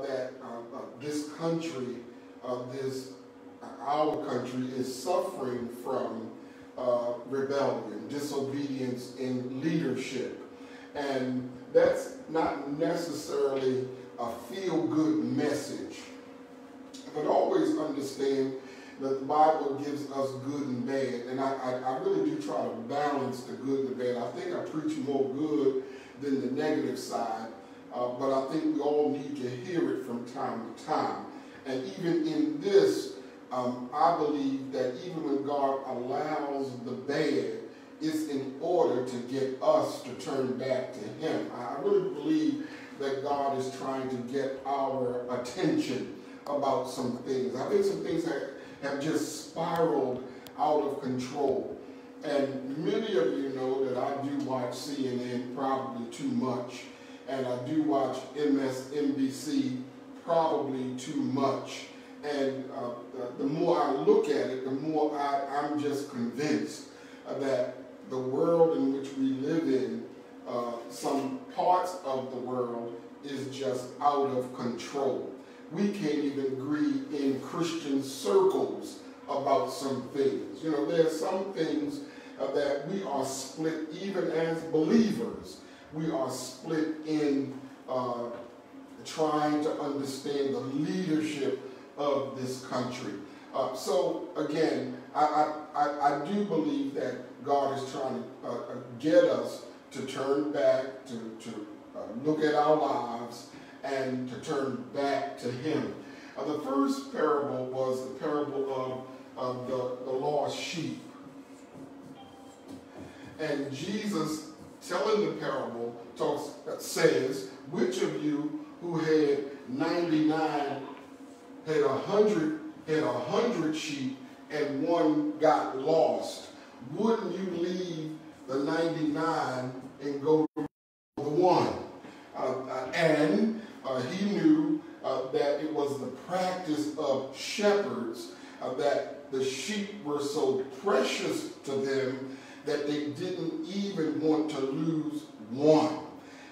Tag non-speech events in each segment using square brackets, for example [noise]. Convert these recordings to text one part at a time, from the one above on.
uh, that uh, uh, this country, uh, this our country is suffering from uh, rebellion, disobedience in leadership. And that's not necessarily a feel-good message. But always understand that the Bible gives us good and bad. And I, I, I really do try to balance the good and the bad. I think I preach more good than the negative side. Uh, but I think we all need to hear it from time to time. And even in this, um, I believe that even when God allows the bad, it's in order to get us to turn back to Him. I really believe that God is trying to get our attention about some things. I think some things have, have just spiraled out of control. And many of you know that I do watch CNN probably too much, and I do watch MSNBC probably too much. And uh, the, more I look at it, the more I, I'm just convinced that the world in which we live in, uh, some parts of the world is just out of control. We can't even agree in Christian circles about some things. You know, there are some things uh, that we are split, even as believers, we are split in uh, trying to understand the leadership of this country. Uh, so again, I, I, I, do believe that God is trying to uh, uh, get us to turn back, to, to uh, look at our lives, and to turn back to Him. Uh, the first parable was the parable of, of the, the lost sheep. And Jesus, telling the parable, talks, says, which of you who had 99 had a hundred had a hundred sheep and one got lost, wouldn't you leave the 99 and go to the one? Uh, uh, and uh, he knew uh, that it was the practice of shepherds uh, that the sheep were so precious to them that they didn't even want to lose one.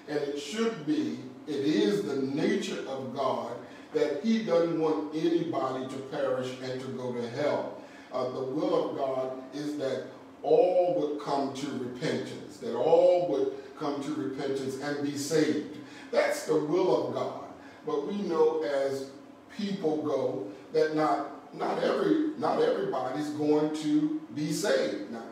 And it should be, it is the nature of God that he doesn't want anybody to perish and to go to hell. Uh, the will of God is that all would come to repentance, that all would come to repentance and be saved. That's the will of God. But we know as people go that not not every not everybody's going to be saved. Now,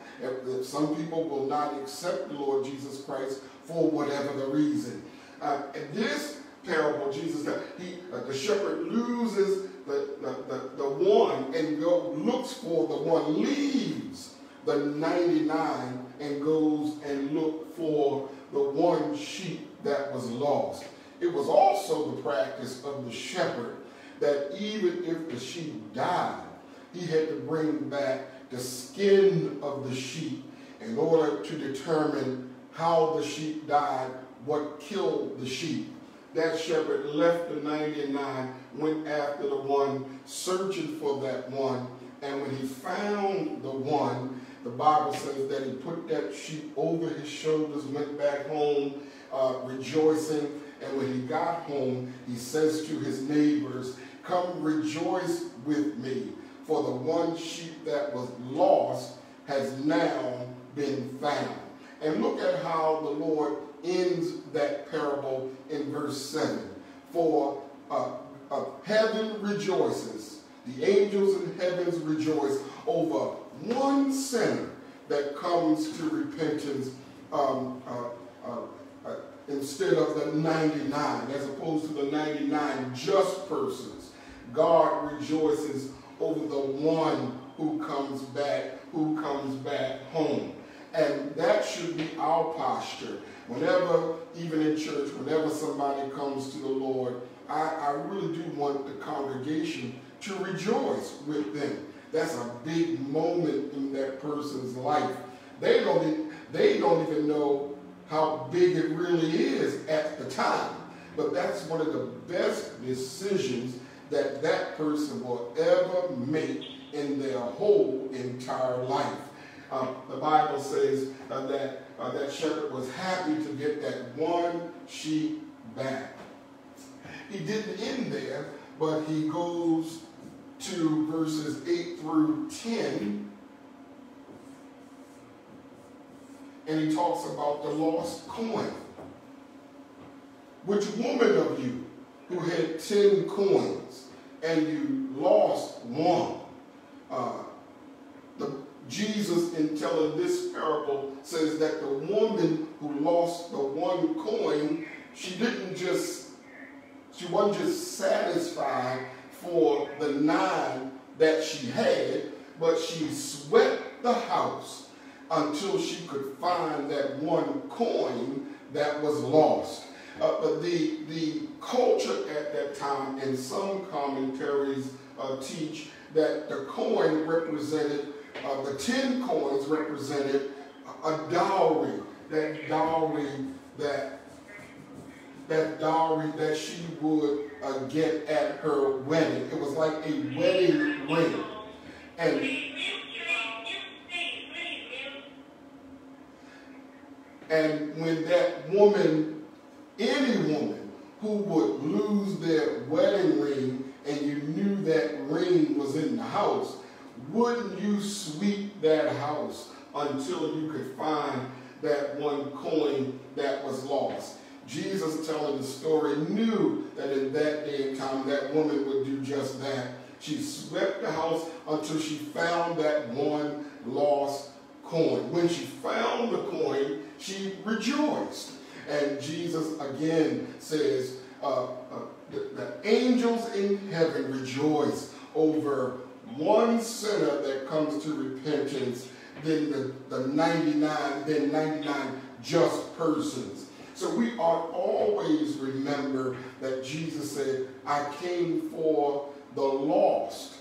some people will not accept the Lord Jesus Christ for whatever the reason. Uh, and this parable, Jesus said, he, uh, the shepherd loses the, the, the, the one and go, looks for the one, leaves the 99 and goes and look for the one sheep that was lost. It was also the practice of the shepherd that even if the sheep died, he had to bring back the skin of the sheep in order to determine how the sheep died, what killed the sheep that shepherd left the 99, went after the one, searching for that one. And when he found the one, the Bible says that he put that sheep over his shoulders, went back home uh, rejoicing. And when he got home, he says to his neighbors, Come rejoice with me, for the one sheep that was lost has now been found. And look at how the Lord ends that parable in verse 7. For uh, uh, heaven rejoices, the angels in heavens rejoice over one sinner that comes to repentance um, uh, uh, uh instead of the 99, as opposed to the 99 just persons. God rejoices over the one who comes back, who comes back home. And that should be our posture. Whenever, even in church, whenever somebody comes to the Lord, I, I really do want the congregation to rejoice with them. That's a big moment in that person's life. They don't, they don't even know how big it really is at the time. But that's one of the best decisions that that person will ever make in their whole entire life. Um, the Bible says uh, that uh, that shepherd was happy to get that one sheep back. he didn't end there, but he goes to verses 8 through 10. And he talks about the lost coin. Which woman of you who had 10 coins and you lost one? Uh, the, Jesus, in telling this parable, says that the woman who lost the one coin, she didn't just, she wasn't just satisfied for the nine that she had, but she swept the house until she could find that one coin that was lost. Uh, but the, the culture at that time, and some commentaries uh, teach that the coin represented, uh, the 10 coins represented a dowry, that dowry that that dowry that she would uh, get at her wedding. It was like a wedding ring. And and when that woman, any woman who would lose their wedding ring and you knew that ring was in the house, wouldn't you sweep that house until you could find that one coin that was lost? Jesus telling the story knew that in that day and time that woman would do just that. She swept the house until she found that one lost coin. When she found the coin, she rejoiced. And Jesus again says, uh, uh, the, the angels in heaven rejoice over one sinner that comes to repentance than the, the 99, than 99 just persons. So we ought always remember that Jesus said, I came for the lost.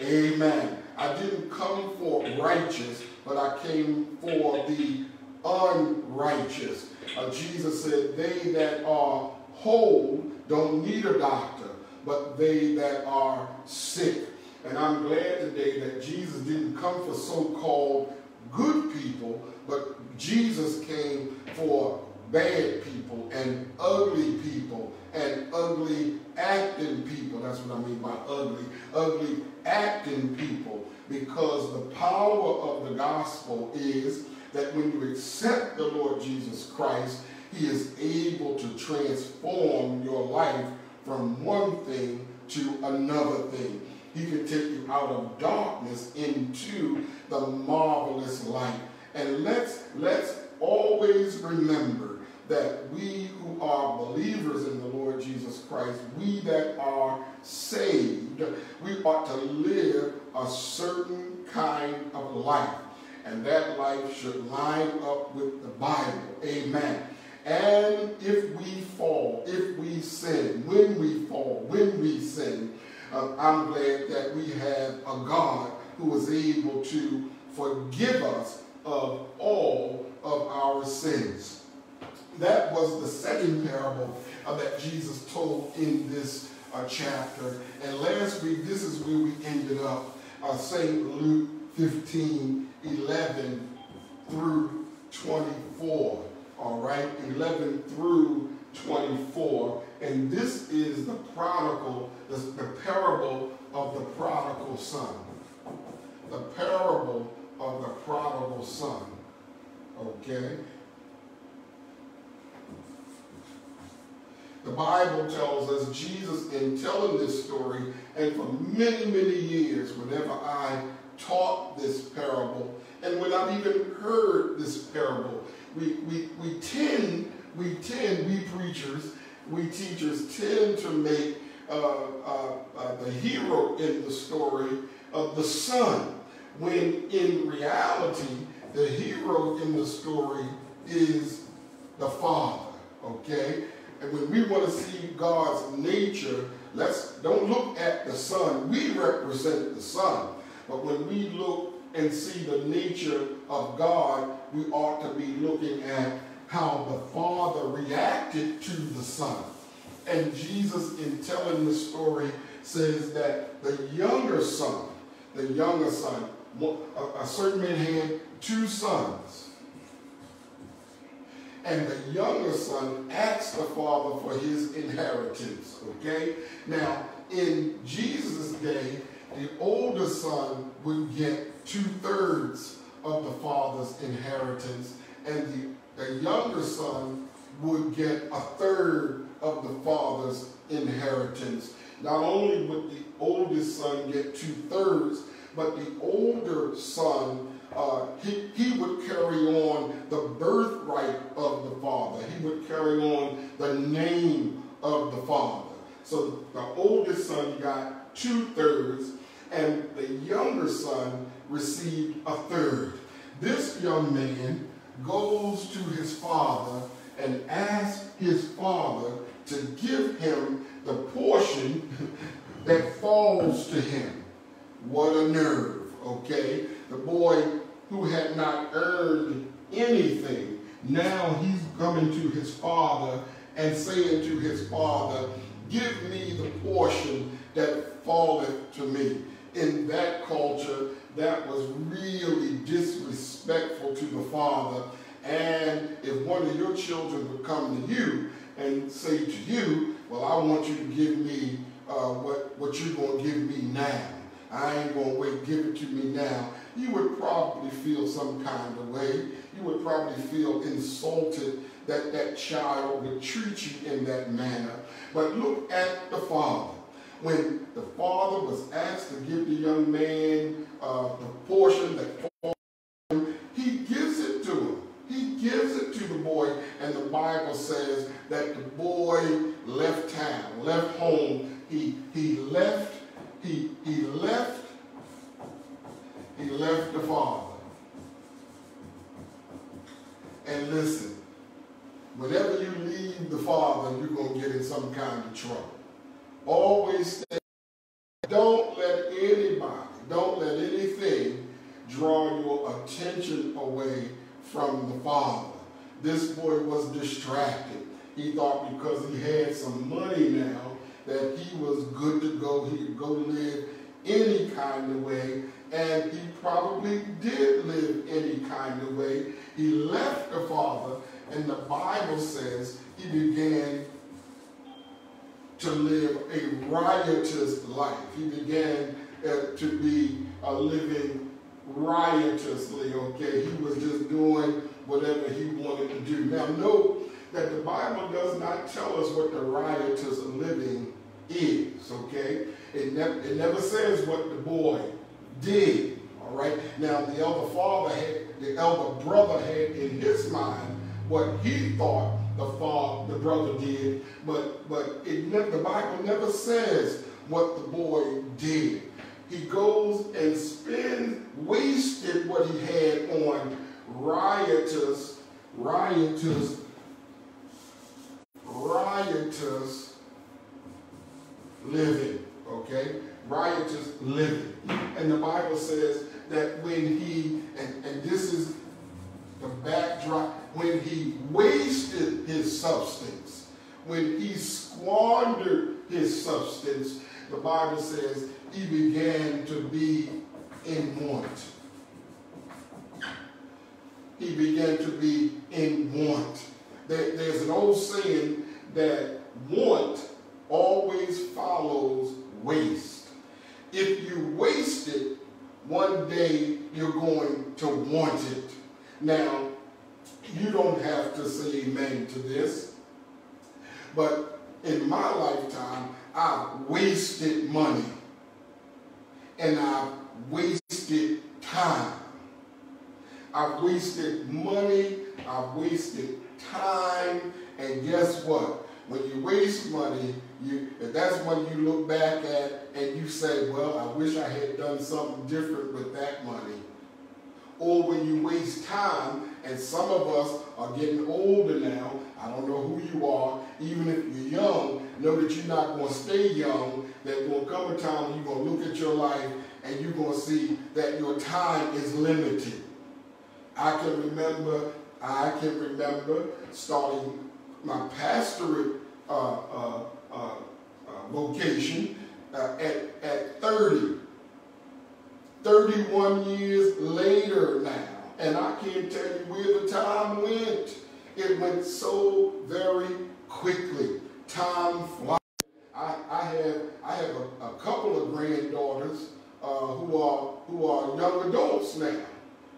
Amen. I didn't come for righteous, but I came for the unrighteous. Uh, Jesus said, they that are whole don't need a doctor, but they that are sick. And I'm glad today that Jesus didn't come for so-called good people, but Jesus came for bad people and ugly people and ugly acting people. That's what I mean by ugly. Ugly acting people. Because the power of the gospel is that when you accept the Lord Jesus Christ, he is able to transform your life from one thing to another thing. He can take you out of darkness into the marvelous light. And let's, let's always remember that we who are believers in the Lord Jesus Christ, we that are saved, we ought to live a certain kind of life. And that life should line up with the Bible. Amen. And if we fall, if we sin, when we fall, when we sin, uh, I'm glad that we have a God who is able to forgive us of all of our sins. That was the second parable uh, that Jesus told in this uh, chapter. And last week, this is where we ended up, uh, St. Luke 15, 11 through 24. All right, 11 through 24. And this is the prodigal, the, the parable of the prodigal son. The parable of the prodigal son. Okay? The Bible tells us Jesus, in telling this story, and for many, many years, whenever I taught this parable, and when I've even heard this parable, we, we, we tend, we tend, we preachers, we teachers tend to make uh, uh, uh, the hero in the story of the son, when in reality, the hero in the story is the father, okay? And when we want to see God's nature, let's don't look at the son. We represent the son. But when we look and see the nature of God, we ought to be looking at how the Father reacted to the Son. And Jesus, in telling the story, says that the younger son, the younger son, a certain man had two sons. and the younger son asked the father for his inheritance. Okay? Now, in Jesus' day, the older son would get two thirds of the father's inheritance, and the, the younger son would get a third of the father's inheritance. Not only would the oldest son get two thirds, but the older son, uh, he, he would carry on the birthright of the father. He would carry on the name of the father. So the oldest son got two thirds, and the younger son received a third. This young man goes to his father and asks his father to give him the portion that falls to him. What a nerve, okay? The boy who had not earned anything, now he's coming to his father and saying to his father, give me the portion that falleth to me. In that culture, that was really disrespectful to the father. And if one of your children would come to you and say to you, well, I want you to give me uh, what, what you're going to give me now. I ain't going to wait, give it to me now. You would probably feel some kind of way. You would probably feel insulted that that child would treat you in that manner. But look at the father. When the father was asked to give the young man uh, the portion that he gives it to him. He gives it to the boy, and the Bible says that the boy left town, left home. He, he left, he, he left, he left the father. And listen, whenever you leave the father, you're going to get in some kind of trouble. Always stay. Don't let anybody, don't let anything draw your attention away from the father. This boy was distracted. He thought because he had some money now that he was good to go. He could go live any kind of way. And he probably did live any kind of way. He left the father, and the Bible says he began to live a riotous life. He began uh, to be uh, living riotously, okay? He was just doing whatever he wanted to do. Now, note that the Bible does not tell us what the riotous living is, okay? It, ne it never says what the boy did, all right? Now, the elder father had, the elder brother had in his mind what he thought the father, the brother did, but but it the Bible never says what the boy did. He goes and spends, wasted what he had on riotous, riotous, riotous living. Okay, riotous living, and the Bible says that when he and and this is the backdrop when he wasted his substance, when he squandered his substance, the Bible says he began to be in want. He began to be in want. there's an old saying that want always follows waste. If you waste it, one day you're going to want it. Now, you don't have to say amen to this. But in my lifetime, I've wasted money. And I've wasted time. I've wasted money. I've wasted time. And guess what? When you waste money, you, that's when you look back at and you say, well, I wish I had done something different with that money or when you waste time, and some of us are getting older now, I don't know who you are, even if you're young, know that you're not going to stay young. Going to come a time when you're going to look at your life and you're going to see that your time is limited. I can remember, I can remember starting my pastorate uh, uh, uh, uh vocation uh, at, at 30. 31 years later now. And I can't tell you where the time went. it went so very quickly. Time flies. I, I have I have a, a couple of granddaughters uh, who are who are young adults now,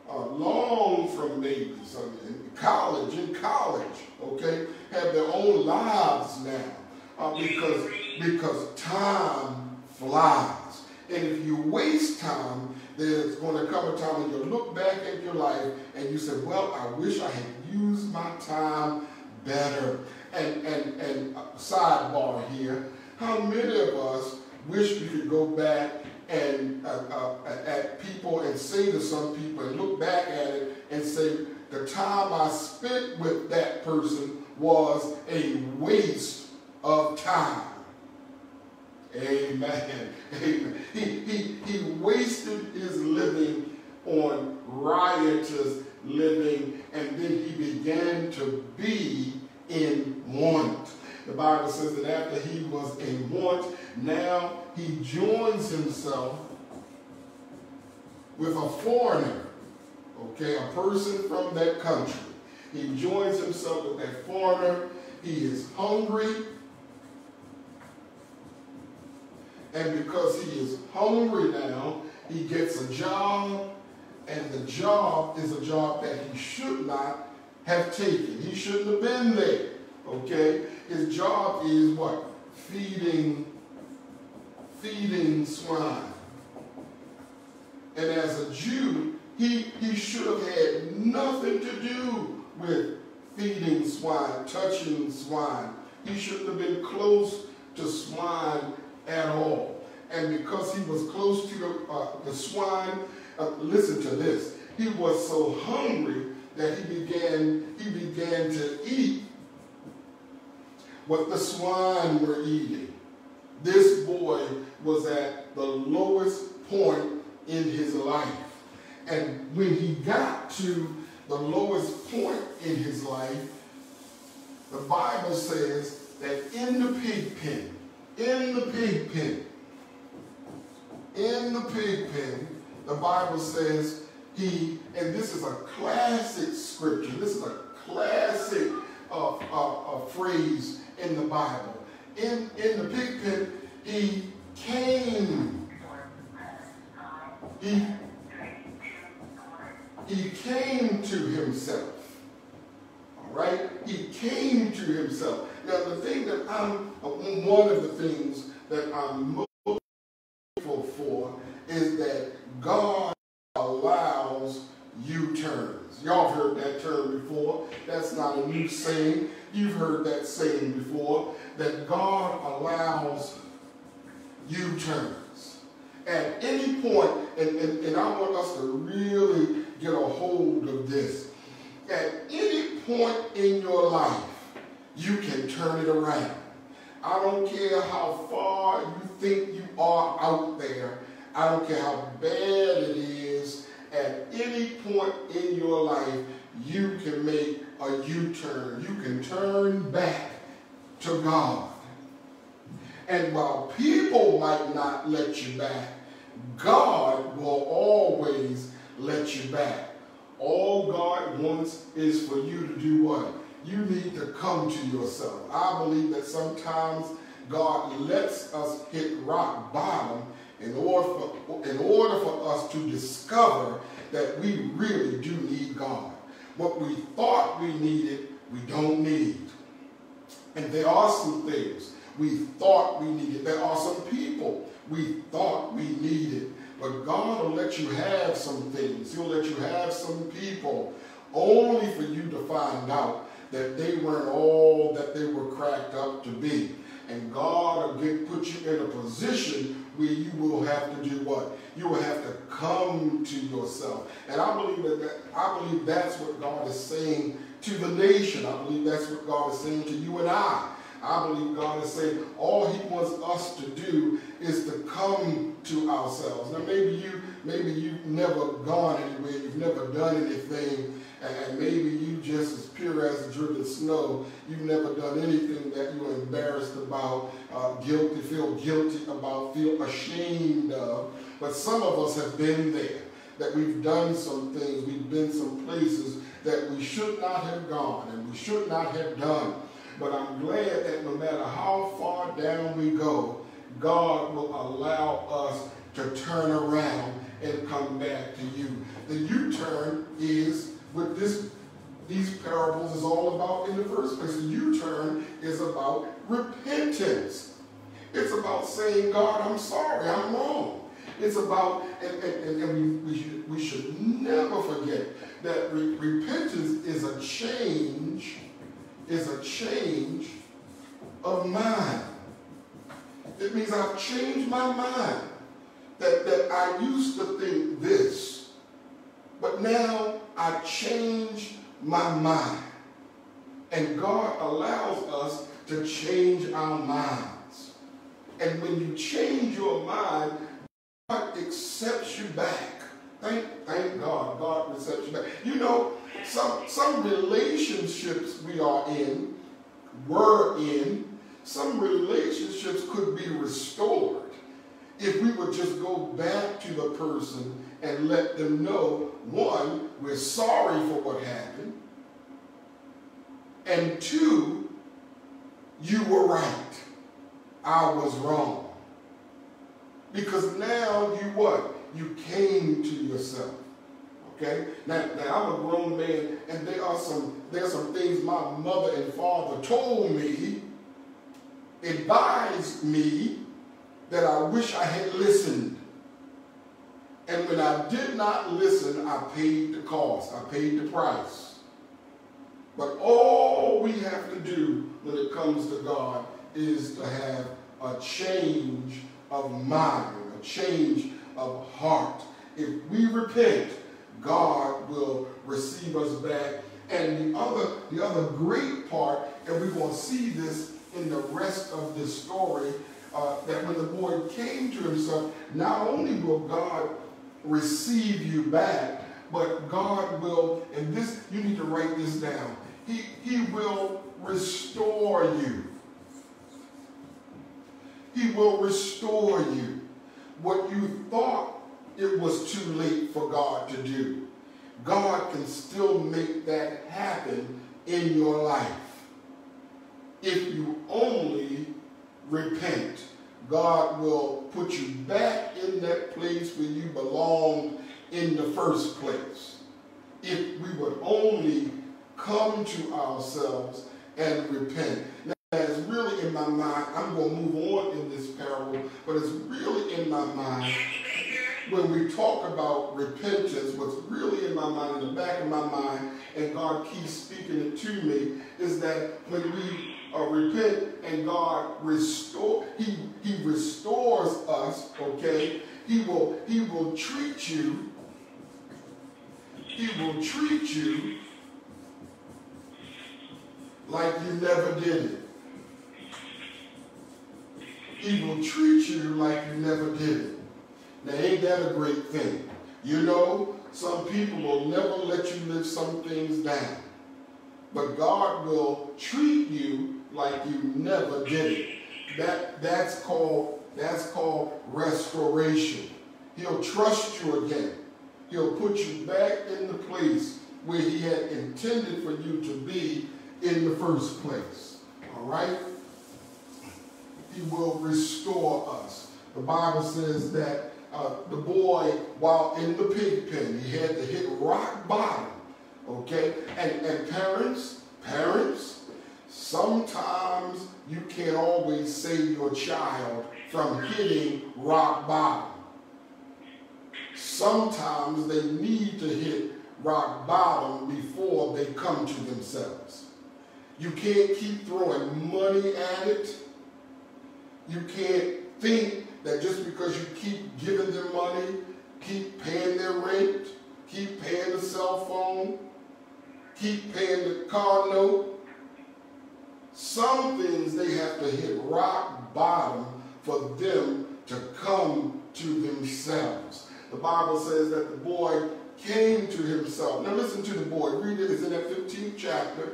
uh, long from babies, I mean, college in college, okay, have their own lives now uh, because because time flies, and if you waste time, there's going to come a time when you look back at your life and you say, well, I wish I had used my time better. And, and, and sidebar here, how many of us wish we could go back and uh, uh, at people and say to some people and look back at it and say, the time I spent with that person was a waste of time. Amen. Amen. [laughs] He, he, he wasted his living on riotous living, and then he began to be in want. The Bible says that after he was in want, now he joins himself with a foreigner, okay, a person from that country. He joins himself with that foreigner. He is hungry. And because he is hungry now, he gets a job, and the job is a job that he should not have taken. He shouldn't have been there. Okay? His job is what? Feeding, feeding swine. And as a Jew, he, he should have had nothing to do with feeding swine, touching swine. He shouldn't have been close to swine at all. And because he was close to the, uh, the swine, uh, listen to this. He was so hungry that he began, he began to eat what the swine were eating. This boy was at the lowest point in his life. And when he got to the lowest point in his life, the Bible says that in the pig pen, in the pig pen, in the pig pen, the Bible says he, and this is a classic scripture, this is a classic uh, uh, uh, phrase in the Bible. In, in the pig pen, he came. He, he came to himself. All right? He came to himself. Now, the thing that I'm, one of the things that I'm most grateful for is that God allows U-turns. Y'all have heard that term before. That's not a new saying. You've heard that saying before, that God allows U-turns. At any point, and, and, and I want us to really get a hold of this. At any point in your life, you can turn it around. I don't care how far you think you are out there. I don't care how bad it is. At any point in your life, you can make a U-turn. You can turn back to God. And while people might not let you back, God will always let you back. All God wants is for you to do what? You need to come to yourself. I believe that sometimes God lets us hit rock bottom in order for, in order for us to discover that we really do need God. What we thought we needed, we don't need. And there are some things we thought we needed. There are some people we thought we needed. But God will let you have some things. He'll let you have some people only for you to find out that they weren't all that they were cracked up to be. And God will get, put you in a position where you will have to do what? You will have to come to yourself. And I believe that, that I believe that's what God is saying to the nation. I believe that's what God is saying to you and I. I believe God is saying all he wants us to do is to come to ourselves. Now maybe you maybe you've never gone anywhere, you've never done anything, and maybe you just as pure as a driven snow, you've never done anything that you're embarrassed about, uh, guilty, feel guilty about, feel ashamed of. But some of us have been there, that we've done some things, we've been some places, that we should not have gone and we should not have done. But I'm glad that no matter how far down we go, God will allow us to turn around and come back to you. The U-turn is with this these parables is all about in the first place. The U-turn is about repentance. It's about saying, God, I'm sorry, I'm wrong. It's about, and, and, and we, we, should, we should never forget that re repentance is a change, is a change of mind. It means I've changed my mind. That, that I used to think this, but now I change my mind. And God allows us to change our minds. And when you change your mind, God accepts you back. Thank, thank God, God accepts you back. You know, some, some relationships we are in, were in, some relationships could be restored if we would just go back to the person and let them know, one, we're sorry for what happened, and two, you were right. I was wrong. Because now you what? You came to yourself. Okay? Now, now I'm a grown man, and there are some there are some things my mother and father told me, advised me, that I wish I had listened. And when I did not listen, I paid the cost. I paid the price. But all we have to do when it comes to God is to have a change of mind, a change of heart. If we repent, God will receive us back. And the other, the other great part, and we're going to see this in the rest of this story, uh, that when the boy came to himself, not only will God receive you back, but God will, and this, you need to write this down, he, he will restore you. He will restore you. What you thought it was too late for God to do, God can still make that happen in your life. If you only repent, God will put you back in that place where you belonged in the first place. If we would only come to ourselves and repent. Now, it's really in my mind, I'm going to move on in this parable, but it's really in my mind when we talk about repentance, what's really in my mind, in the back of my mind, and God keeps speaking it to me, is that when we uh, repent and God restore, He He restores us, okay? He will He will treat you. He will treat you like you never did it. He will treat you like you never did it. Now, ain't that a great thing? You know, some people will never let you live some things down. But God will treat you like you never did it. That, that's, called, that's called restoration. He'll trust you again. He'll put you back in the place where he had intended for you to be in the first place. All right? He will restore us. The Bible says that uh, the boy, while in the pig pen, he had to hit rock bottom. Okay? And, and parents, parents, sometimes you can't always save your child from hitting rock bottom. Sometimes they need to hit rock bottom before they come to themselves. You can't keep throwing money at it. You can't think that just because you keep giving them money, keep paying their rent, keep paying the cell phone, keep paying the car note. Some things they have to hit rock bottom for them to come to themselves. The Bible says that the boy came to himself. Now listen to the boy. Read it. It's in that 15th chapter.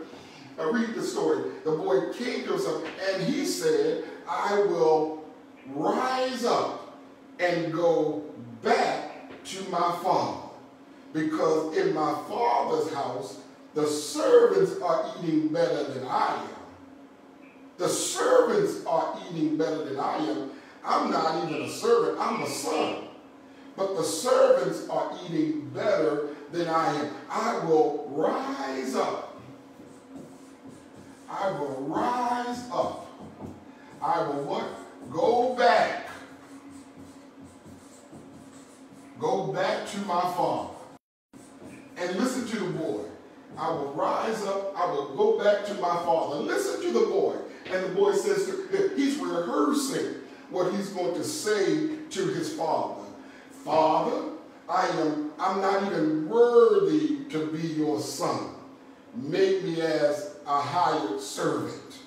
Now read the story. The boy came to himself and he said, I will rise up and go back to my father. Because in my father's house the servants are eating better than I am. The servants are eating better than I am. I'm not even a servant, I'm a son. But the servants are eating better than I am. I will rise up. I will rise up. I will what? Go back. Go back to my father. And listen to the boy. I will rise up. I will go back to my father. Listen to the boy. And the boy says, he's rehearsing what he's going to say to his father. Father, I am, I'm not even worthy to be your son. Make me as a hired servant.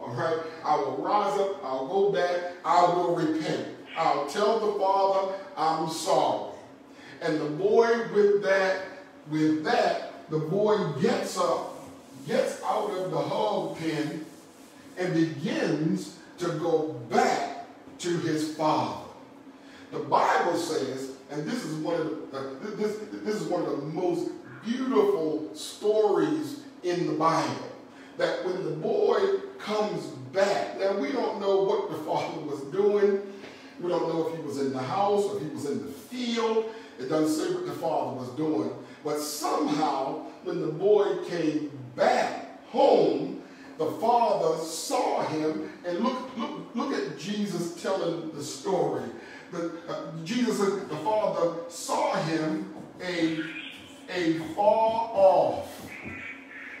All right? I will rise up, I'll go back, I will repent. I'll tell the father I'm sorry. And the boy with that, with that, the boy gets up, gets out of the hog pen, and begins to go back to his father. The Bible says, and this is one of the, this, this is one of the most beautiful stories in the Bible. That when the boy comes back, now we don't know what the father was doing. We don't know if he was in the house or if he was in the field. It doesn't say what the father was doing. But somehow, when the boy came back home, the father saw him and look, look, look at Jesus telling the story. The, uh, Jesus, the father, saw him a, a far off.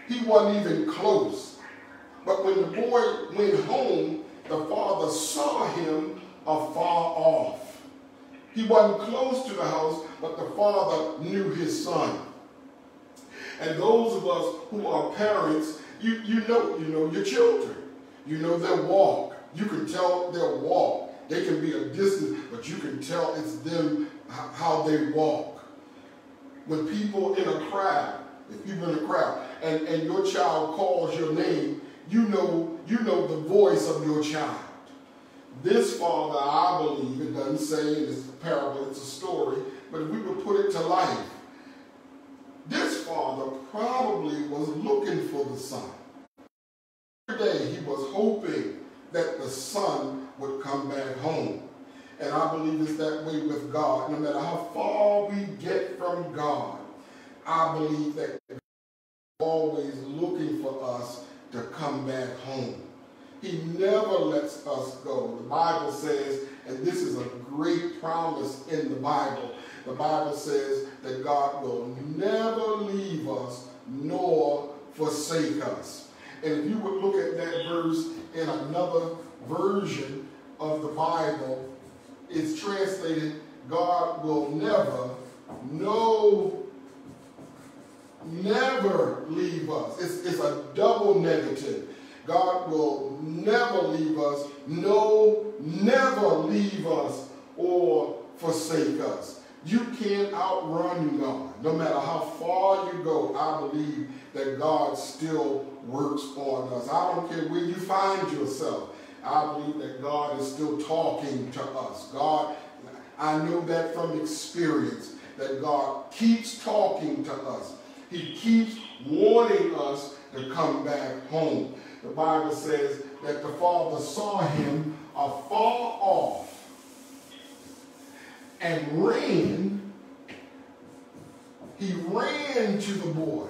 He wasn't even close. But when the boy went home, the father saw him afar off. He wasn't close to the house, but the father knew his son. And those of us who are parents, you, you know, you know your children. You know their walk. You can tell their walk. They can be a distance, but you can tell it's them how they walk. When people in a crowd, if you're in a crowd, and, and your child calls your name, you know, you know the voice of your child. This father, I believe, it doesn't say it's a parable, it's a story, but if we would put it to life, this father probably was looking for the son. Every day he was hoping that the son would come back home. And I believe it's that way with God. No matter how far we get from God, I believe that God is always looking for us to come back home. He never lets us go. The Bible says, and this is a great promise in the Bible, the Bible says that God will never leave us nor forsake us. And if you would look at that verse in another version of the Bible, it's translated, God will never, no, never leave us. It's, it's a double negative. God will never leave us, no, never leave us or forsake us. You can't outrun God. No matter how far you go, I believe that God still works on us. I don't care where you find yourself. I believe that God is still talking to us. God, I know that from experience, that God keeps talking to us. He keeps warning us to come back home. The Bible says that the Father saw him afar off and ran. He ran to the boy.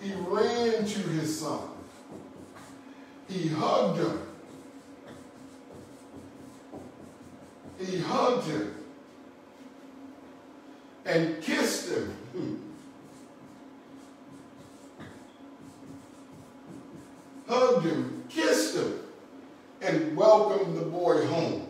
He ran to his son. He hugged him. He hugged him and kissed him. [laughs] Hugged him, kissed him, and welcomed the boy home.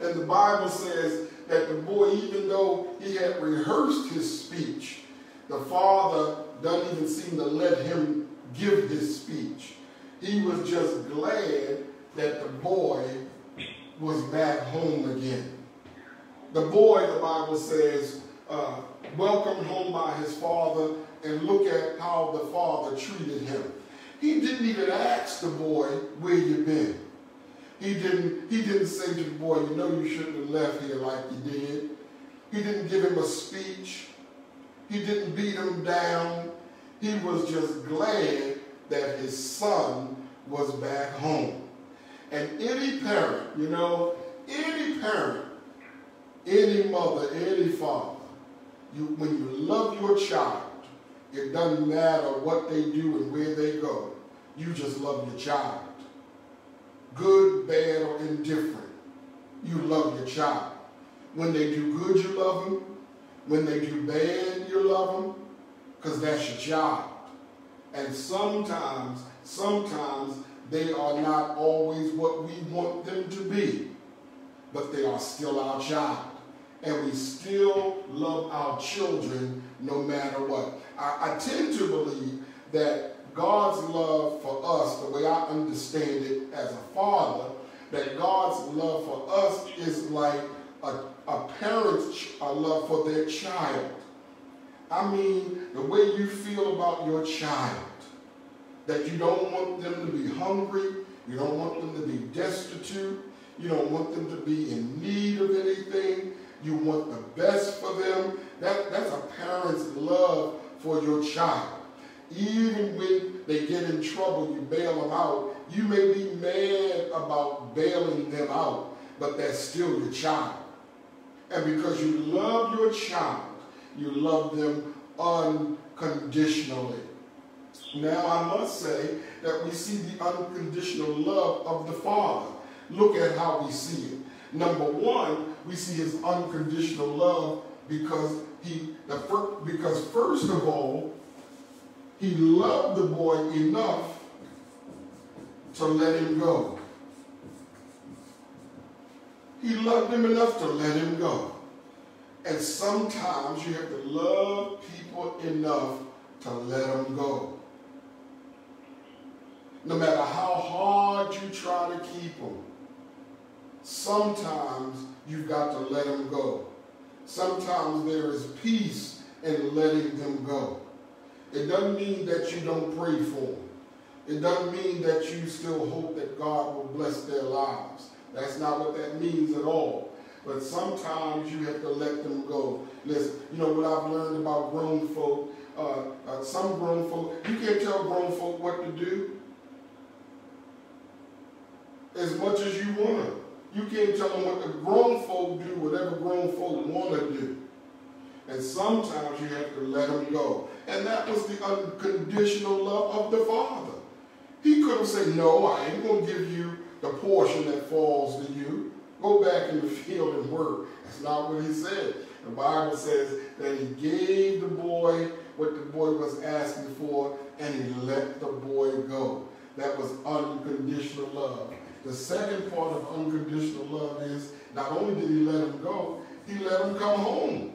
And the Bible says that the boy, even though he had rehearsed his speech, the father doesn't even seem to let him give his speech. He was just glad that the boy was back home again. The boy, the Bible says, uh, welcomed home by his father, and look at how the father treated him. He didn't even ask the boy where you been. He didn't, he didn't say to the boy, you know you shouldn't have left here like you did. He didn't give him a speech. He didn't beat him down. He was just glad that his son was back home. And any parent, you know, any parent, any mother, any father, you, when you love your child, it doesn't matter what they do and where they go. You just love your child. Good, bad, or indifferent. You love your child. When they do good, you love them. When they do bad, you love them. Because that's your child. And sometimes, sometimes they are not always what we want them to be. But they are still our child. And we still love our children no matter what. I, I tend to believe that God's love for us, the way I understand it as a father, that God's love for us is like a, a parent's a love for their child. I mean, the way you feel about your child, that you don't want them to be hungry, you don't want them to be destitute, you don't want them to be in need of anything, you want the best for them. That, that's a parent's love for your child. Even when they get in trouble, you bail them out. You may be mad about bailing them out, but that's still your child. And because you love your child, you love them unconditionally. Now, I must say that we see the unconditional love of the Father. Look at how we see it. Number one, we see his unconditional love because he, the because first of all, he loved the boy enough to let him go. He loved him enough to let him go. And sometimes you have to love people enough to let them go. No matter how hard you try to keep them, sometimes you've got to let them go. Sometimes there is peace in letting them go. It doesn't mean that you don't pray for them. It doesn't mean that you still hope that God will bless their lives. That's not what that means at all. But sometimes you have to let them go. Listen, you know what I've learned about grown folk? Uh, uh, some grown folk, you can't tell grown folk what to do as much as you want to. You can't tell them what the grown folk do, whatever grown folk want to do. And sometimes you have to let them go. And that was the unconditional love of the Father. He couldn't say, no, I ain't going to give you the portion that falls to you. Go back in the field and work. That's not what he said. The Bible says that he gave the boy what the boy was asking for, and he let the boy go. That was unconditional love. The second part of unconditional love is not only did he let him go, he let him come home.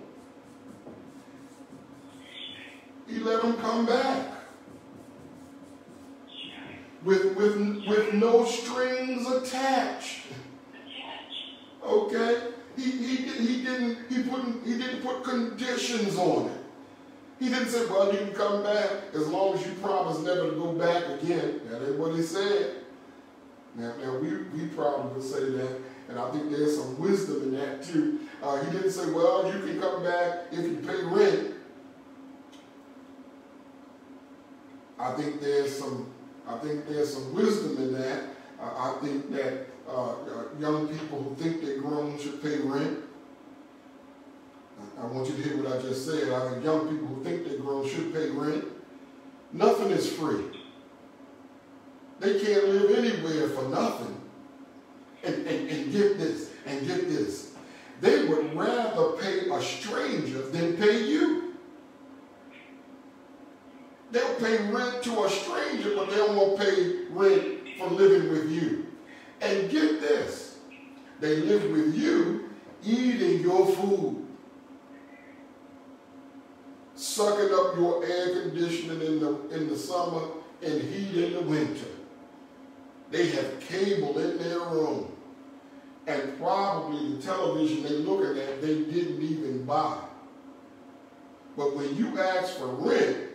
Him come back. With, with, with no strings attached. Okay? He, he, he, didn't, he, put, he didn't put conditions on it. He didn't say, well, you can come back as long as you promise never to go back again. That ain't what he said. Now, now we, we probably would say that, and I think there's some wisdom in that too. Uh, he didn't say, well, you can come back if you pay rent. I think there's some, I think there's some wisdom in that. I think that uh, uh young people who think they're grown should pay rent. I want you to hear what I just said. I think young people who think they're grown should pay rent. Nothing is free. They can't live anywhere for nothing. And, and, and get this, and get this. They would rather pay a stranger than pay you. They'll pay rent to a stranger, but they to pay rent for living with you. And get this, they live with you eating your food, sucking up your air conditioning in the, in the summer and heat in the winter. They have cable in their room. And probably the television they're looking at, they didn't even buy. But when you ask for rent,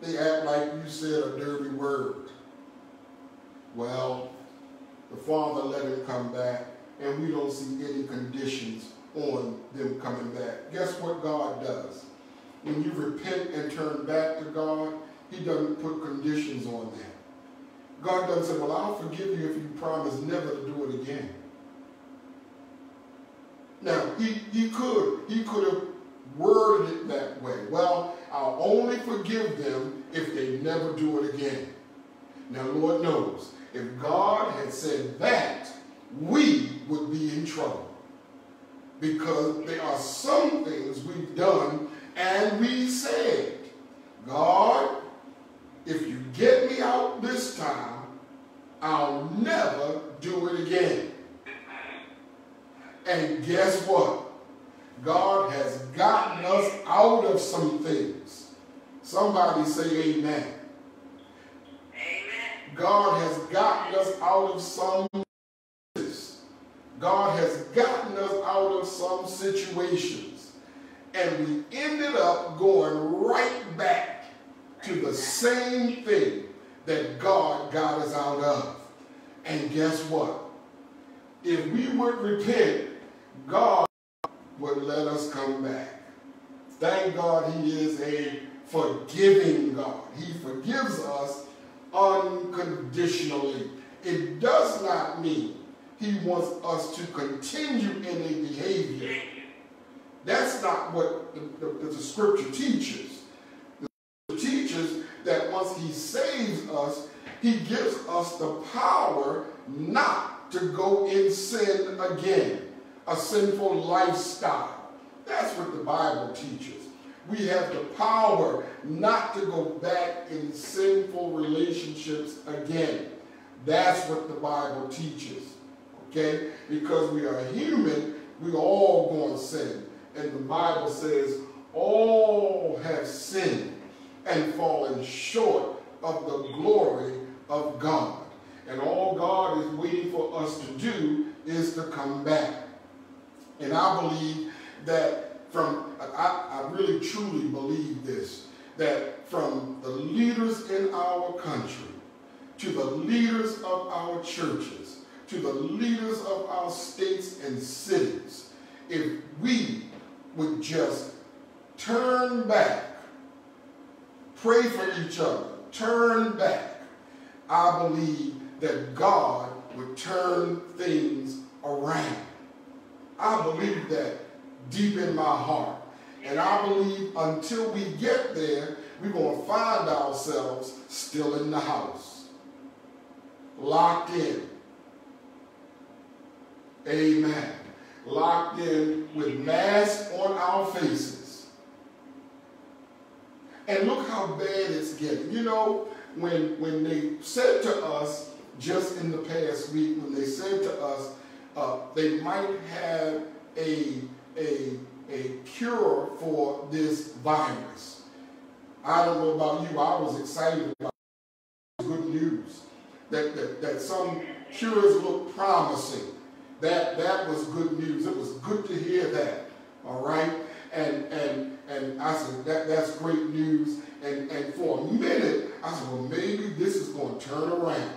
they act like you said a dirty word. Well, the father let him come back, and we don't see any conditions on them coming back. Guess what God does? When you repent and turn back to God, he doesn't put conditions on that. God doesn't say, well, I'll forgive you if you promise never to do it again. Now, he, he could. He could have worded it that way. Well, I'll only forgive them if they never do it again. Now, Lord knows, if God had said that, we would be in trouble. Because there are some things we've done and we said, God, if you get me out this time, I'll never do it again. And guess what? God has gotten us out of some things. Somebody say amen. Amen. God has gotten us out of some God has gotten us out of some situations. And we ended up going right back to the same thing that God got us out of. And guess what? If we would repent, God would let us come back. Thank God he is a forgiving God. He forgives us unconditionally. It does not mean he wants us to continue in a behavior. That's not what the, the, the scripture teaches. The teaches that once he saves us, he gives us the power not to go in sin again, a sinful lifestyle. That's what the Bible teaches. We have the power not to go back in sinful relationships again. That's what the Bible teaches okay? Because we are human, we all going to sin. And the Bible says, all have sinned and fallen short of the glory of God. And all God is waiting for us to do is to come back. And I believe that from, I, I really truly believe this, that from the leaders in our country to the leaders of our churches, to the leaders of our states and cities if we would just turn back, pray for each other, turn back, I believe that God would turn things around. I believe that deep in my heart. And I believe until we get there, we're going to find ourselves still in the house, locked in, Amen. Locked in with masks on our faces. And look how bad it's getting. You know, when, when they said to us just in the past week, when they said to us, uh, they might have a, a, a cure for this virus. I don't know about you, I was excited about good news. That, that, that some cures look promising that that was good news. It was good to hear that. All right? And and and I said that that's great news. And and for a minute, I said, well, maybe this is going to turn around.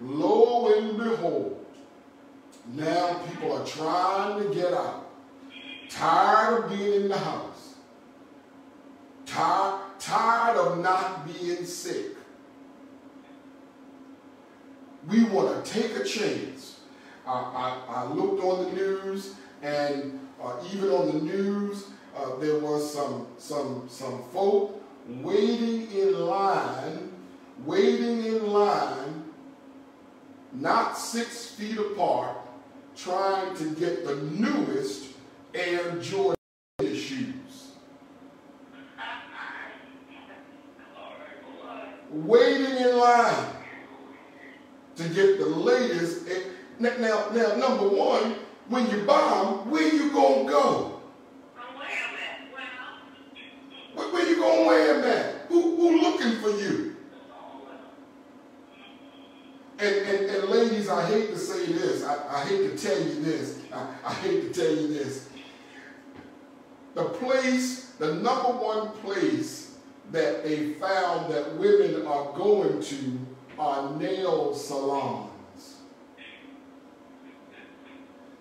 Lo and behold, now people are trying to get out. Tired of being in the house. Tired, tired of not being sick. We want to take a chance I, I, looked on the news, and uh, even on the news, uh, there was some, some, some folk waiting in line, waiting in line, not six feet apart, trying to get the newest Air Jordan shoes. Waiting in line to get the latest now, now, now, number one, when you bomb, where you gonna go? Where, where you gonna wear them at? Who, who looking for you? And, and, and ladies, I hate to say this. I, I hate to tell you this. I, I hate to tell you this. The place, the number one place that they found that women are going to are nail salons.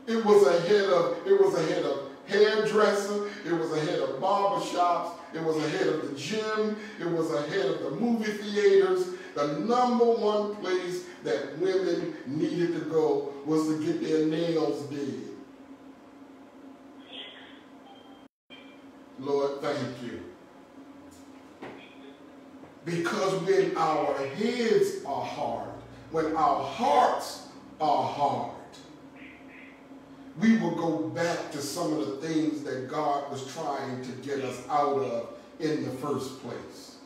It was ahead of, it was ahead of hairdresser, it was ahead of barber shops, it was ahead of the gym, it was ahead of the movie theaters. The number one place that women needed to go was to get their nails did. Lord, thank you. Because when our heads are hard, when our hearts are hard, we will go back to some of the things that God was trying to get us out of in the first place.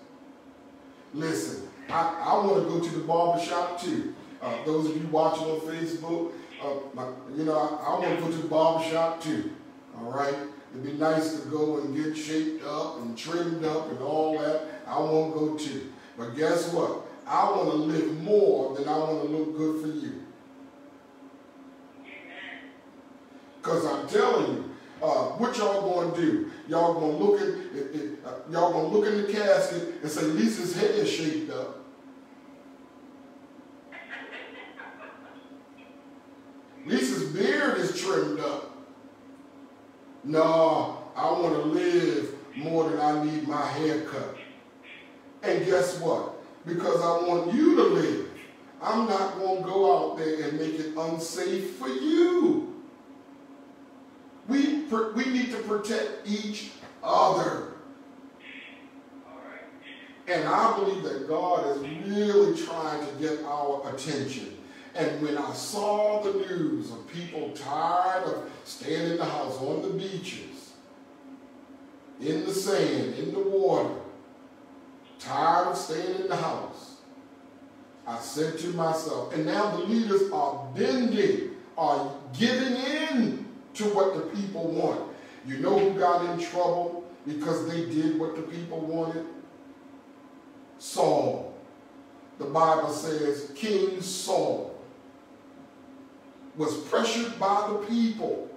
Listen, I, I want to go to the barber shop too. Uh, those of you watching on Facebook, uh, my, you know, I, I want to go to the barber shop too. All right? It'd be nice to go and get shaped up and trimmed up and all that. I want to go too. But guess what? I want to live more than I want to look good for you. Because I'm telling you, uh, what y'all going to do? Y'all going to look at uh, y'all going to look in the casket and say Lisa's head is shaped up. Lisa's beard is trimmed up. No, I want to live more than I need my hair cut. And guess what? Because I want you to live, I'm not going to go out there and make it unsafe for you. We, we need to protect each other. And I believe that God is really trying to get our attention. And when I saw the news of people tired of staying in the house, on the beaches, in the sand, in the water, tired of staying in the house, I said to myself, and now the leaders are bending, are giving in to what the people want. You know who got in trouble because they did what the people wanted? Saul. The Bible says King Saul was pressured by the people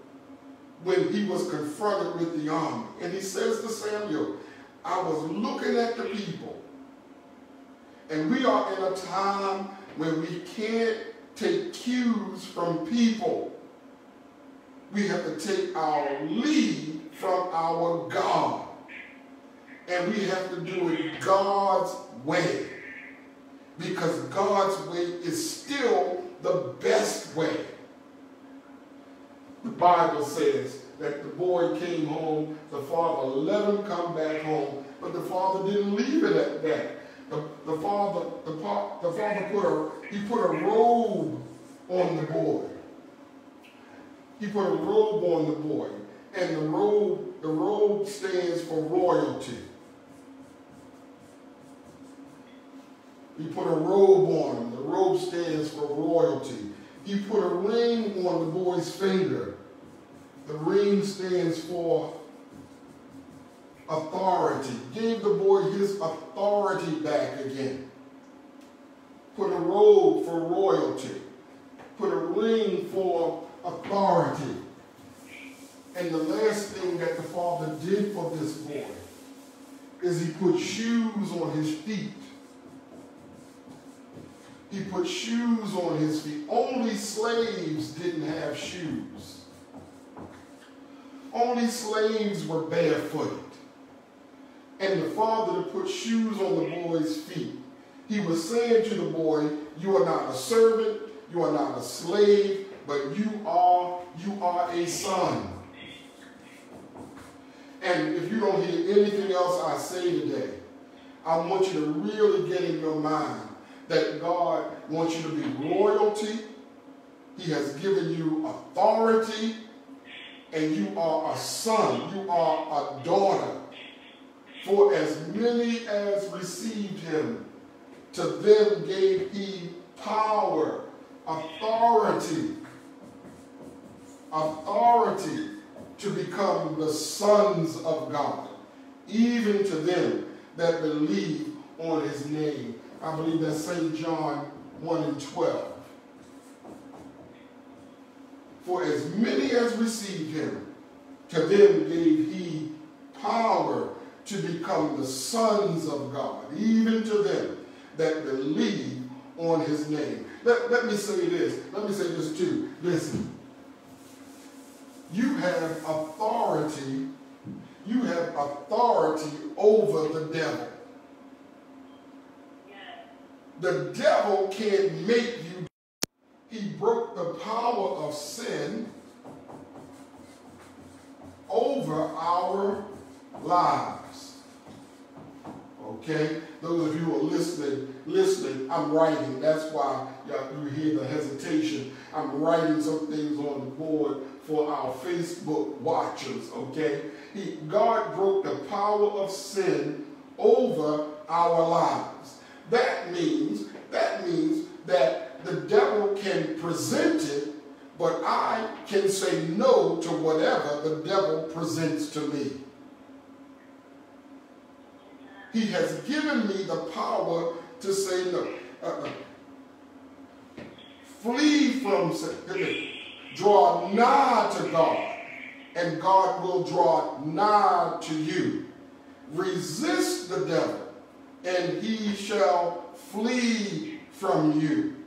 when he was confronted with the army. And he says to Samuel, I was looking at the people. And we are in a time when we can't take cues from people we have to take our lead from our God. And we have to do it God's way. Because God's way is still the best way. Bible says that the boy came home, the father let him come back home, but the father didn't leave it at that. The, the father, the, the father put a, he put a robe on the boy. He put a robe on the boy. And the robe, the robe stands for royalty. He put a robe on him. The robe stands for royalty. He put a ring on the boy's finger. The ring stands for authority. Gave the boy his authority back again. Put a robe for royalty. Put a ring for authority. And the last thing that the father did for this boy is he put shoes on his feet. He put shoes on his feet. Only slaves didn't have shoes. Only slaves were barefooted. And the father to put shoes on the boy's feet. He was saying to the boy, you are not a servant, you are not a slave, but you are, you are a son. And if you don't hear anything else I say today, I want you to really get in your mind that God wants you to be royalty. He has given you authority, and you are a son. You are a daughter. For as many as received him, to them gave he power, authority authority to become the sons of God, even to them that believe on his name. I believe that St. John 1 and 12. For as many as received him, to them gave he power to become the sons of God, even to them that believe on his name. Let, let me say this. Let me say this too. Listen. You have authority you have authority over the devil. The devil can't make you. He broke the power of sin over our lives. Okay? Those of you who are listening, listening, I'm writing. That's why you hear the hesitation. I'm writing some things on the board for our Facebook watchers, okay? He, God broke the power of sin over our lives. That means, that means that the devil can present it, but I can say no to whatever the devil presents to me. He has given me the power to say no. Uh, flee from sin. Draw nigh to God, and God will draw nigh to you. Resist the devil, and he shall flee from you.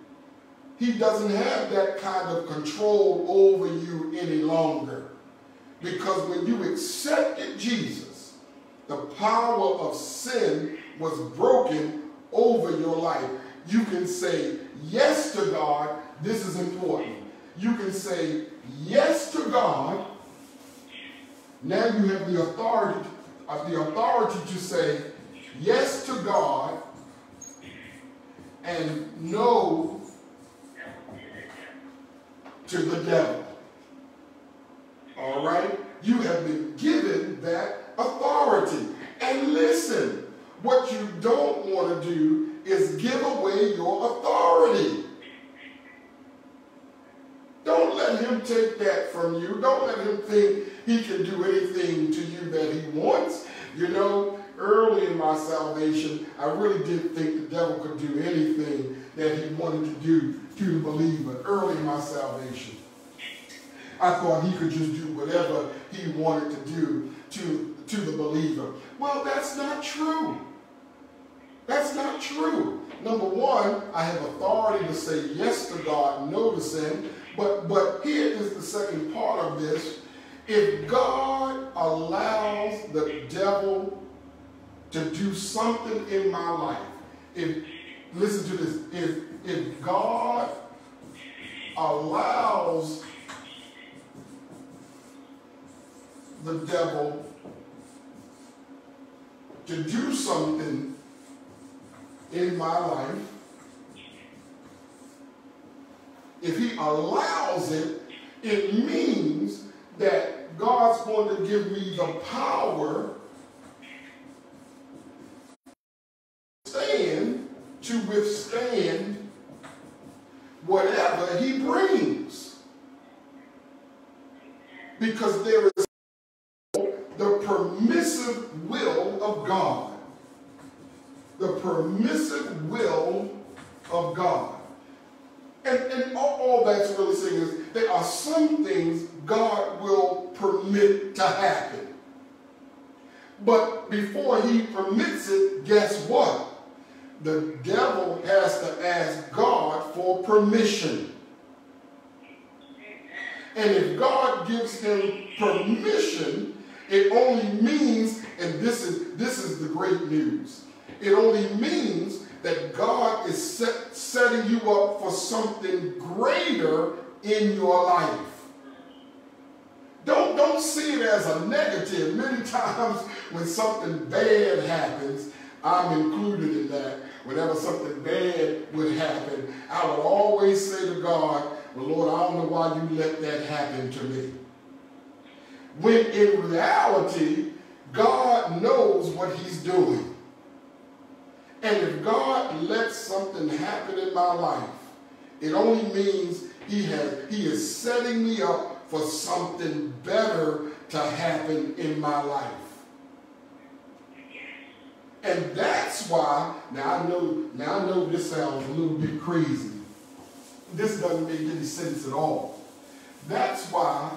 He doesn't have that kind of control over you any longer. Because when you accepted Jesus, the power of sin was broken over your life. You can say yes to God. This is important. You can say yes to God. Now you have the authority, uh, the authority to say yes to God and no to the devil. All right? You have been given that authority. And listen, what you don't want to do is give away your authority. Don't let him take that from you. Don't let him think he can do anything to you that he wants. You know, early in my salvation, I really did think the devil could do anything that he wanted to do to the believer early in my salvation. I thought he could just do whatever he wanted to do to, to the believer. Well, that's not true. That's not true. Number one, I have authority to say yes to God, no to sin. But, but here is the second part of this. If God allows the devil to do something in my life, if listen to this, if if God allows the devil to do something in my life, if he allows it, it means that God's going to give me the power stand to withstand whatever he brings. Because there is the permissive will of God. The permissive will of God. And, and all, all that's really saying is there are some things God will permit to happen. But before he permits it, guess what? the devil has to ask God for permission. And if God gives him permission, it only means, and this is this is the great news. It only means that God is set, setting you up for something greater in your life. Don't, don't see it as a negative. Many times when something bad happens, I'm included in that whenever something bad would happen, I would always say to God, well, Lord, I don't know why you let that happen to me. When in reality, God knows what he's doing. And if God lets something happen in my life, it only means he, has, he is setting me up for something better to happen in my life. And that's why, now I know, now I know this sounds a little bit crazy. This doesn't make any sense at all. That's why,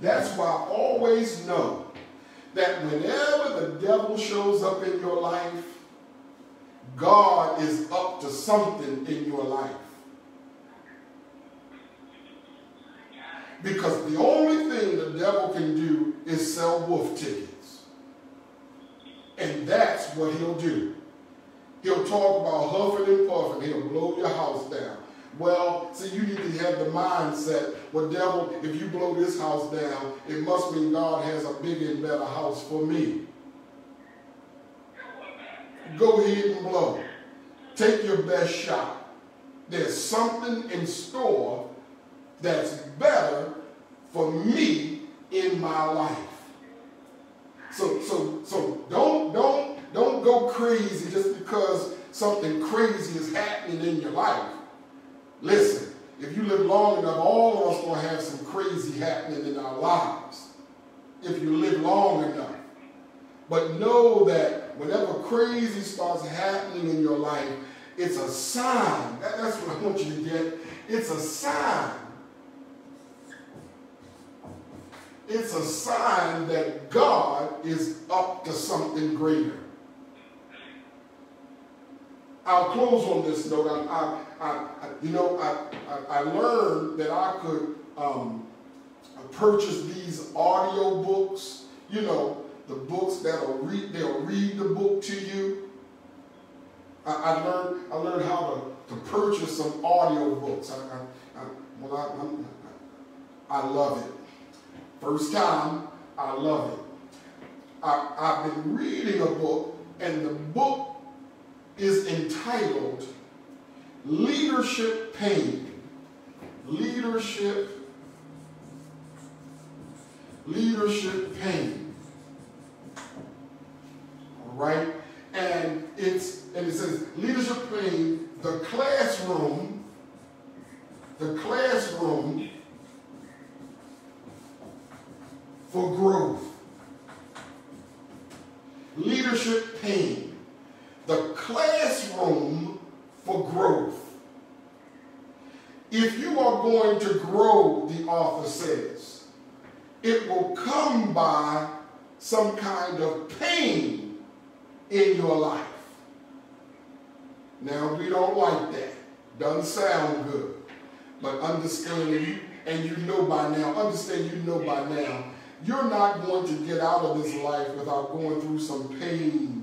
that's why I always know that whenever the devil shows up in your life, God is up to something in your life. Because the only thing the devil can do is sell wolf tickets. And that's what he'll do. He'll talk about huffing and puffing. He'll blow your house down. Well, see, you need to have the mindset, well, devil, if you blow this house down, it must mean God has a bigger and better house for me. Go ahead and blow. Take your best shot. There's something in store that's better for me in my life. So, so, so don't, don't, don't go crazy just because something crazy is happening in your life. Listen, if you live long enough, all of us going to have some crazy happening in our lives. If you live long enough. But know that whenever crazy starts happening in your life, it's a sign. That, that's what I want you to get. It's a sign. It's a sign that God is up to something greater. I'll close on this note. I, I, I you know, I, I, learned that I could um, purchase these audio books. You know, the books that'll read. They'll read the book to you. I, I learned. I learned how to, to purchase some audio books. I, well, I, I love it. First time, I love it. I, I've been reading a book, and the book is entitled Leadership Pain. Leadership, leadership pain. All right? And it's and it says leadership pain, the classroom, the classroom for growth. Leadership pain the classroom for growth. If you are going to grow, the author says, it will come by some kind of pain in your life. Now, we don't like that. Doesn't sound good. But understand, you, and you know by now, understand you know by now, you're not going to get out of this life without going through some pain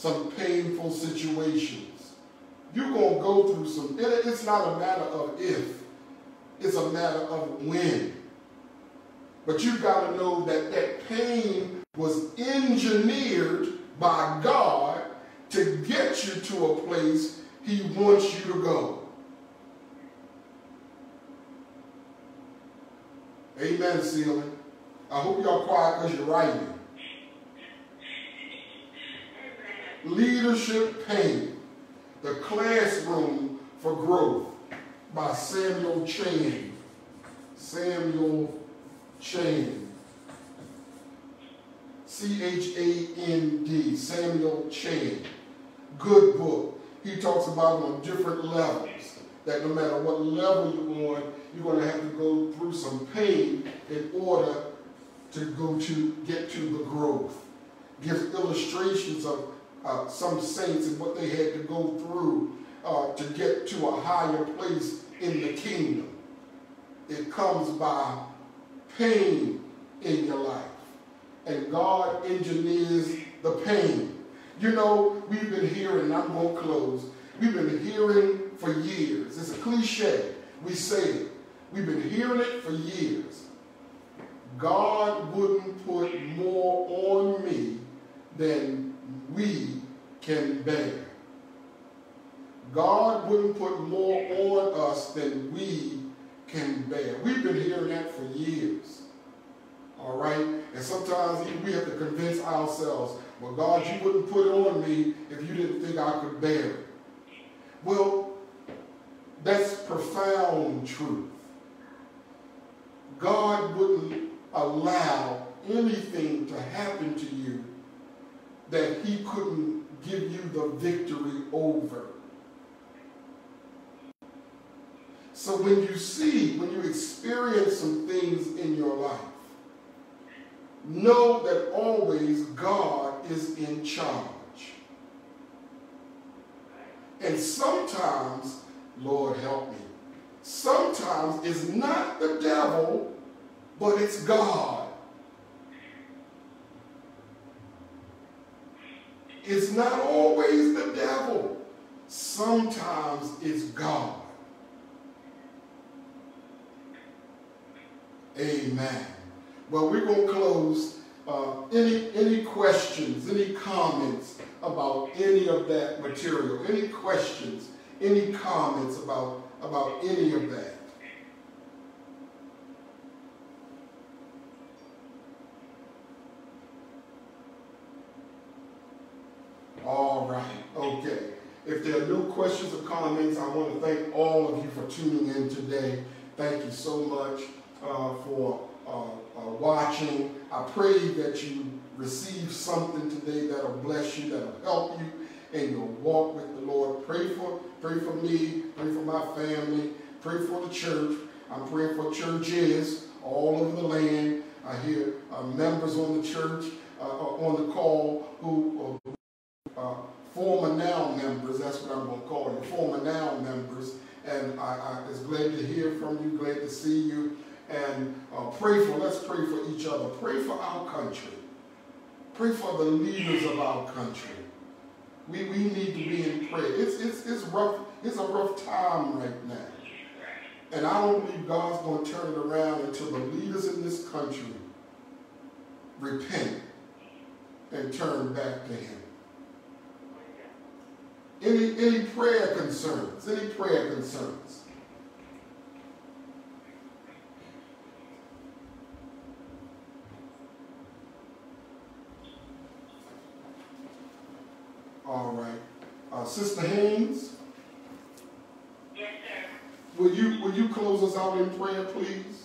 some painful situations. You're going to go through some, it's not a matter of if, it's a matter of when. But you've got to know that that pain was engineered by God to get you to a place he wants you to go. Amen, ceiling. I hope y'all quiet because you're writing. Leadership Pain, The Classroom for Growth by Samuel Chand. Samuel Chand. C-H-A-N-D, Samuel Chand. Good book. He talks about on different levels. That no matter what level you're on, you're going to have to go through some pain in order to go to get to the growth. Gives illustrations of uh, some saints and what they had to go through uh, to get to a higher place in the kingdom. It comes by pain in your life. And God engineers the pain. You know, we've been hearing, I'm going to close, we've been hearing for years. It's a cliche. We say it. We've been hearing it for years. God wouldn't put more on me than we can bear. God wouldn't put more on us than we can bear. We've been hearing that for years. All right? And sometimes we have to convince ourselves, well, God, you wouldn't put it on me if you didn't think I could bear it. Well, that's profound truth. God wouldn't allow anything to happen to you that he couldn't give you the victory over. So when you see, when you experience some things in your life, know that always God is in charge. And sometimes, Lord help me, sometimes it's not the devil, but it's God It's not always the devil. Sometimes it's God. Amen. Well, we're going to close. Uh, any, any questions, any comments about any of that material? Any questions, any comments about, about any of that? All right, okay. If there are no questions or comments, I want to thank all of you for tuning in today. Thank you so much uh, for uh, uh, watching. I pray that you receive something today that will bless you, that will help you in your walk with the Lord. Pray for, pray for me, pray for my family, pray for the church. I'm praying for churches all over the land. I hear uh, members on the church uh, on the call who uh, former now members, that's what I'm going to call you, former now members. And I, I is glad to hear from you, glad to see you. And uh, pray for, let's pray for each other. Pray for our country. Pray for the leaders of our country. We, we need to be in prayer. It's, it's, it's rough. It's a rough time right now. And I don't believe God's going to turn it around until the leaders in this country repent and turn back to him. Any, any prayer concerns? Any prayer concerns? All right. Uh, Sister Haynes? Yes, sir. Will you, will you close us out in prayer, please?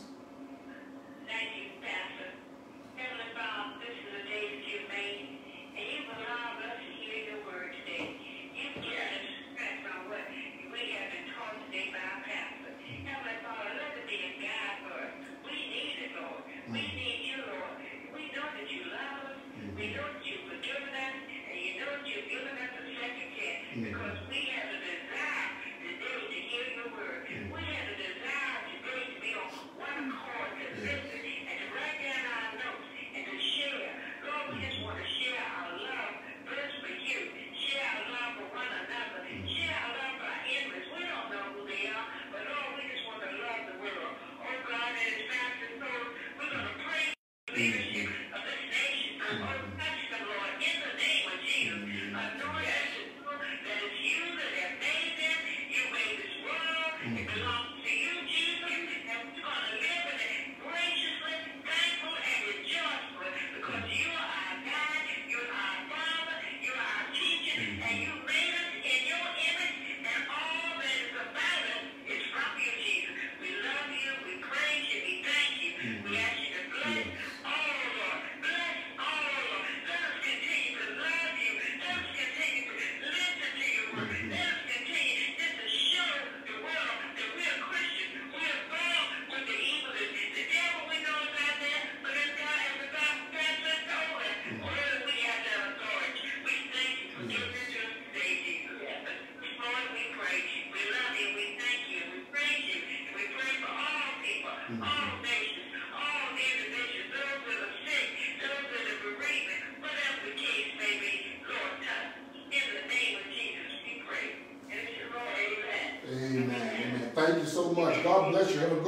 Thank you so